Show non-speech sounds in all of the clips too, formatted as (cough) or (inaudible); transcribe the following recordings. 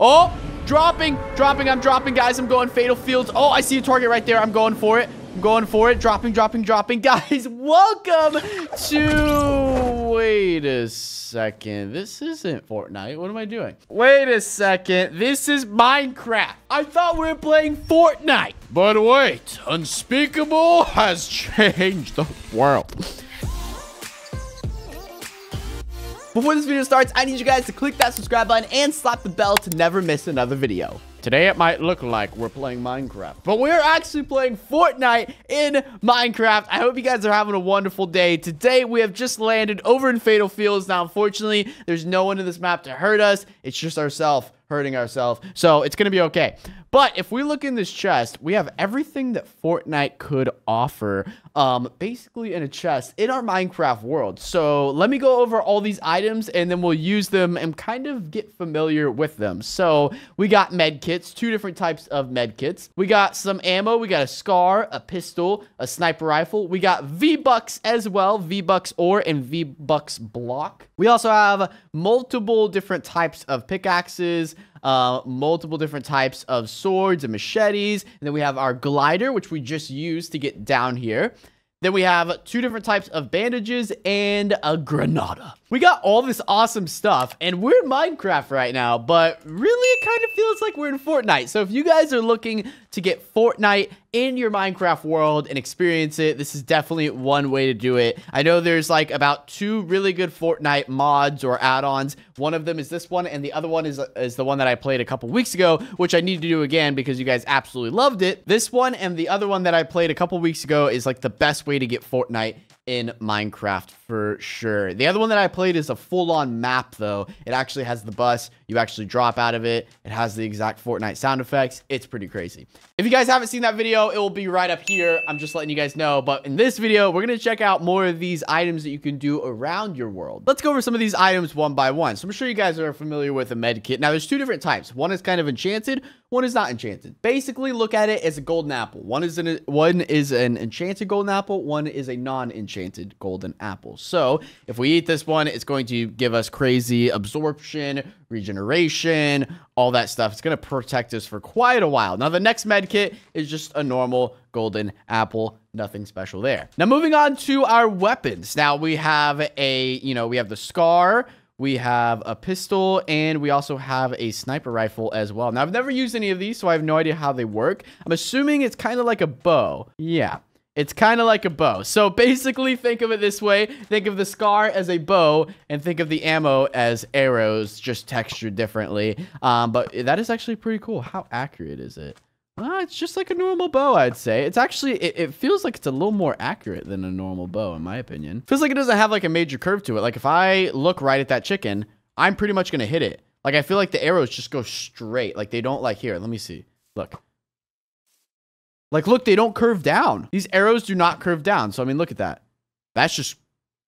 Oh, dropping, dropping. I'm dropping, guys. I'm going fatal fields. Oh, I see a target right there. I'm going for it. I'm going for it. Dropping, dropping, dropping. (laughs) Guys, welcome to... Wait a second. This isn't Fortnite. What am I doing? Wait a second. This is Minecraft. I thought we were playing Fortnite. But wait. Unspeakable has (laughs) changed the world. Before this video starts, I need you guys to click that subscribe button and slap the bell to never miss another video. Today it might look like we're playing Minecraft, but we're actually playing Fortnite in Minecraft. I hope you guys are having a wonderful day. Today we have just landed over in Fatal Fields. Now, unfortunately, there's no one in this map to hurt us. It's just ourselves hurting ourselves. So it's going to be okay. But if we look in this chest, we have everything that Fortnite could offer um, basically in a chest in our Minecraft world. So let me go over all these items and then we'll use them and kind of get familiar with them. So we got med kits, two different types of med kits. We got some ammo. We got a scar, a pistol, a sniper rifle. We got V-Bucks as well, V-Bucks ore and V-Bucks block. We also have multiple different types of pickaxes, uh, multiple different types of swords and machetes. And then we have our glider, which we just used to get down here. Then we have two different types of bandages and a granada. We got all this awesome stuff and we're in Minecraft right now, but really it kind of feels like we're in Fortnite. So if you guys are looking to get Fortnite in your Minecraft world and experience it, this is definitely one way to do it. I know there's like about two really good Fortnite mods or add-ons. One of them is this one, and the other one is, is the one that I played a couple weeks ago, which I need to do again because you guys absolutely loved it. This one and the other one that I played a couple weeks ago is like the best way to get Fortnite in Minecraft for sure. The other one that I played is a full-on map, though. It actually has the bus. You actually drop out of it. It has the exact Fortnite sound effects. It's pretty crazy. If you guys haven't seen that video, it will be right up here. I'm just letting you guys know. But in this video, we're going to check out more of these items that you can do around your world. Let's go over some of these items one by one. So I'm sure you guys are familiar with a med kit. Now, there's two different types. One is kind of enchanted. One is not enchanted. Basically, look at it as a golden apple. One is an one is an enchanted golden apple. One is a non-enchanted golden apple. So if we eat this one, it's going to give us crazy absorption, regeneration, all that stuff. It's going to protect us for quite a while. Now, the next med kit is just a normal golden apple. Nothing special there. Now, moving on to our weapons. Now, we have a, you know, we have the scar. We have a pistol, and we also have a sniper rifle as well. Now, I've never used any of these, so I have no idea how they work. I'm assuming it's kind of like a bow. Yeah. It's kind of like a bow. So basically, think of it this way. Think of the scar as a bow and think of the ammo as arrows, just textured differently. Um, but that is actually pretty cool. How accurate is it? Uh, it's just like a normal bow, I'd say. It's actually, it, it, feels like it's a little more accurate than a normal bow, in my opinion. Feels like it doesn't have like a major curve to it. Like if I look right at that chicken, I'm pretty much going to hit it. Like I feel like the arrows just go straight. Like they don't like, here, let me see. Look. Like, look, they don't curve down. These arrows do not curve down. So, I mean, look at that. That's just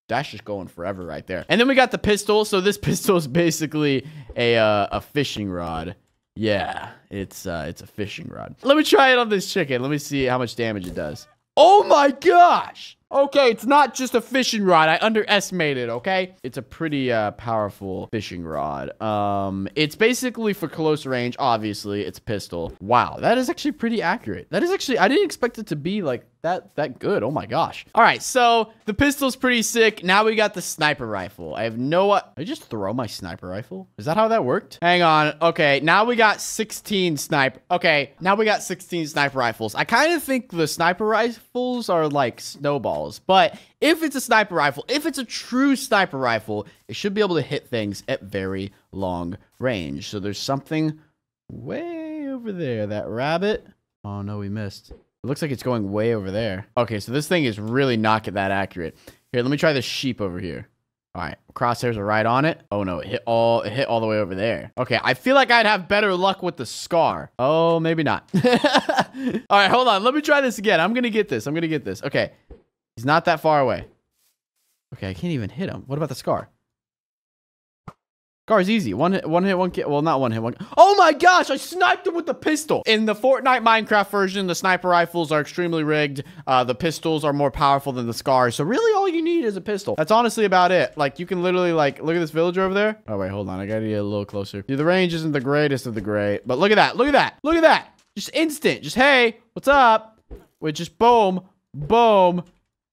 that's just going forever right there. And then we got the pistol. So this (laughs) pistol is basically a uh, a fishing rod. Yeah, it's uh, it's a fishing rod. Let me try it on this chicken. Let me see how much damage it does. Oh my gosh! Okay, it's not just a fishing rod. I underestimated, okay? It's a pretty uh, powerful fishing rod. Um, It's basically for close range. Obviously, it's pistol. Wow, that is actually pretty accurate. That is actually... I didn't expect it to be like that that good. Oh my gosh. All right, so the pistol's pretty sick. Now we got the sniper rifle. I have no... I just throw my sniper rifle? Is that how that worked? Hang on. Okay, now we got 16 sniper... Okay, now we got 16 sniper rifles. I kind of think the sniper rifles are like snowballs, but if it's a sniper rifle, if it's a true sniper rifle, it should be able to hit things at very long range. So there's something way over there. That rabbit... Oh, no, we missed. It looks like it's going way over there. Okay, so this thing is really not that accurate. Here, let me try the sheep over here. All right, crosshairs are right on it. Oh no, it hit all it hit all the way over there. Okay, I feel like I'd have better luck with the scar. Oh, maybe not. (laughs) all right, hold on. Let me try this again. I'm gonna get this. I'm gonna get this. Okay, he's not that far away. Okay, I can't even hit him. What about the scar? Scar's easy. One hit, one hit, one kill. Well, not one hit, one. Oh my gosh, I sniped him with the pistol. In the Fortnite Minecraft version, the sniper rifles are extremely rigged. Uh, the pistols are more powerful than the Scars. So really all you need is a pistol. That's honestly about it. Like you can literally like, look at this villager over there. Oh wait, hold on. I gotta get a little closer. Dude, the range isn't the greatest of the great, but look at that. Look at that. Look at that. Just instant. Just, hey, what's up? With just boom, boom.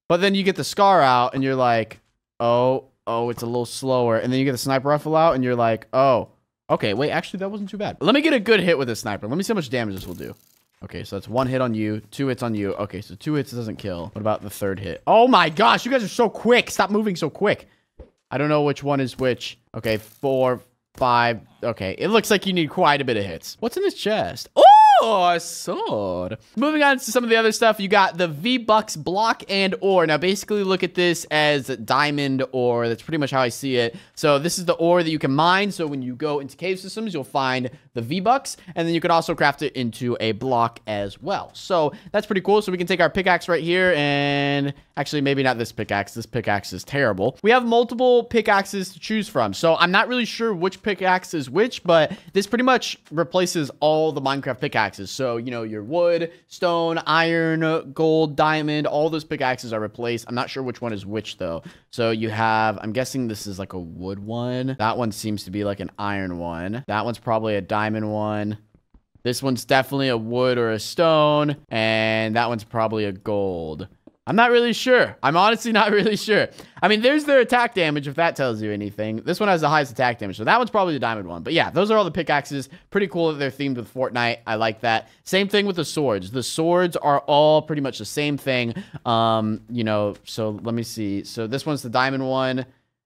But then you get the Scar out and you're like, oh, oh, it's a little slower. And then you get the sniper rifle out and you're like, oh, okay, wait, actually, that wasn't too bad. Let me get a good hit with this sniper. Let me see how much damage this will do. Okay, so that's one hit on you, two hits on you. Okay, so two hits doesn't kill. What about the third hit? Oh my gosh, you guys are so quick. Stop moving so quick. I don't know which one is which. Okay, four, five. Okay, it looks like you need quite a bit of hits. What's in this chest? Oh! Oh, sword. Moving on to some of the other stuff, you got the V-Bucks block and ore. Now, basically look at this as diamond ore. That's pretty much how I see it. So this is the ore that you can mine. So when you go into cave systems, you'll find the V-Bucks. And then you can also craft it into a block as well. So that's pretty cool. So we can take our pickaxe right here and actually maybe not this pickaxe. This pickaxe is terrible. We have multiple pickaxes to choose from. So I'm not really sure which pickaxe is which, but this pretty much replaces all the Minecraft pickaxes pickaxes. So, you know, your wood, stone, iron, gold, diamond, all those pickaxes are replaced. I'm not sure which one is which, though. So you have, I'm guessing this is like a wood one. That one seems to be like an iron one. That one's probably a diamond one. This one's definitely a wood or a stone. And that one's probably a gold. I'm not really sure. I'm honestly (laughs) not really sure. I mean, there's their attack damage, if that tells you anything. This one has the highest attack damage, so that one's probably the diamond one. But yeah, those are all the pickaxes. Pretty cool that they're themed with Fortnite. I like that. Same thing with the swords. The swords are all pretty much the same thing. Um, you know, so let me see. So this one's the diamond one,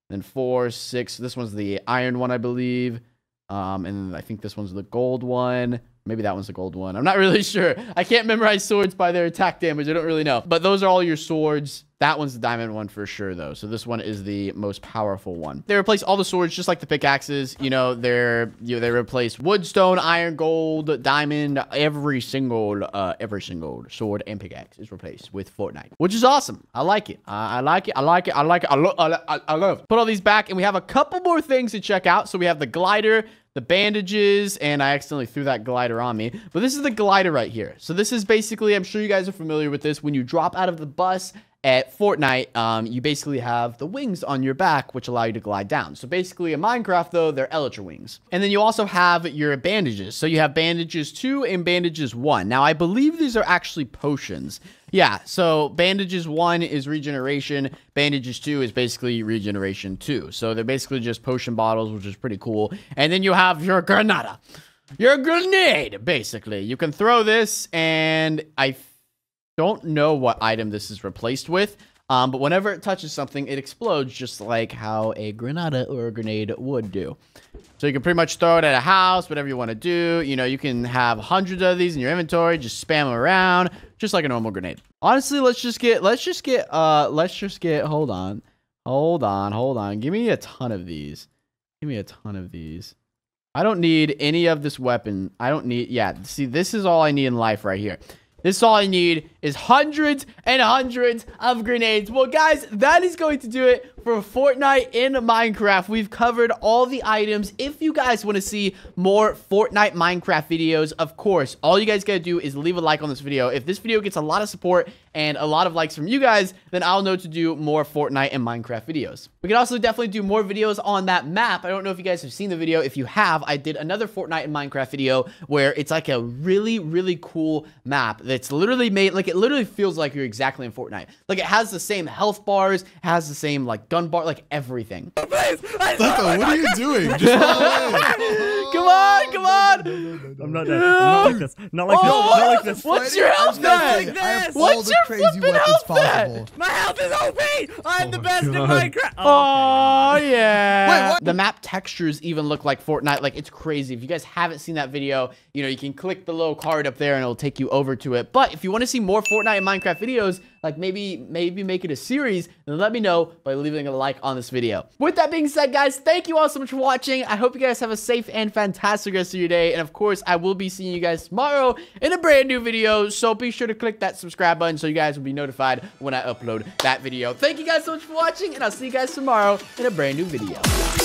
then four, six. This one's the iron one, I believe. Um, and I think this one's the gold one. Maybe that one's the gold one. I'm not (laughs) really sure. I can't memorize swords by their attack damage. I don't really know. But those are all your swords. That one's the diamond one for sure, though. So this one is the most powerful one. They replace all the swords just like the pickaxes. You know, they're you know, they replace wood, stone, iron, gold, diamond. Every single uh, every single sword and pickaxe is replaced with Fortnite, which is awesome. I like it. I, I like it. I like it. I like it. I, lo I, I love. It. Put all these back, and we have a couple more things to check out. So we have the glider, the bandages, and I accidentally threw that glider on me. But this is the glider right here. So this is basically, I'm sure you guys are familiar with this. When you drop out of the bus at Fortnite, um, you basically have the wings on your back, which allow you to glide down. So basically, in Minecraft, though, they're Elytra wings. And then you also have your bandages. So you have bandages 2 and bandages 1. Now, I believe these are actually potions. Yeah, so bandages 1 is regeneration. Bandages 2 is basically regeneration 2. So they're basically just potion bottles, which is pretty cool. And then you have your granada. Your grenade, basically. You can throw this, and I don't know what item this is replaced with. Um, but whenever it touches something, it explodes just like how a granada or a grenade would do. So you can pretty much throw it at a house, whatever you want to do. You know, you can have hundreds of these in your inventory, just spam them around, just like a normal grenade. Honestly, let's just get, let's just get, uh, let's just get, hold on, hold on, hold on. Give me a ton of these. Give me a ton of these. I don't need any of this weapon. I don't need, yeah, see, this is all I need in life right here. This is all I need is hundreds and hundreds of grenades. Well, guys, that is going to do it for Fortnite in Minecraft. We've covered all the items. If you guys want to see more Fortnite Minecraft videos, of course, all you guys got to do is leave a like on this video. If this video gets a lot of support and a lot of likes from you guys, then I'll know to do more Fortnite and Minecraft videos. We can also definitely do more videos on that map. I don't know if you guys have seen the video. If you have, I did another Fortnite and Minecraft video where it's like a really, really cool map that's literally made, like it literally feels like you're exactly in Fortnite. Like it has the same health bars, has the same like gun bar, like everything. (laughs) Please, Letho, what are you doing? (laughs) come on, come on. I'm not dead. I'm not like this. Not like oh, this. Not like this. Oh, what's your health at? Like What's your crazy flipping health possible. My health is OP. I'm Oh the my best in God. Minecraft. Oh, yeah. Wait, what? The map textures even look like Fortnite. Like, it's crazy. If you guys haven't seen that video, you know, you can click the little card up there and it'll take you over to it. But if you want to see more Fortnite and Minecraft videos, like maybe, maybe make it a series, then let me know by leaving a like on this video. With that being said, guys, thank you all so much for watching. I hope you guys have a safe and fantastic rest of your day. And of course, I will be seeing you guys tomorrow in a brand new video. So be sure to click that subscribe button so you guys will be notified when I upload that video. Thank you guys so much for watching, and I'll see you guys tomorrow in a brand new video.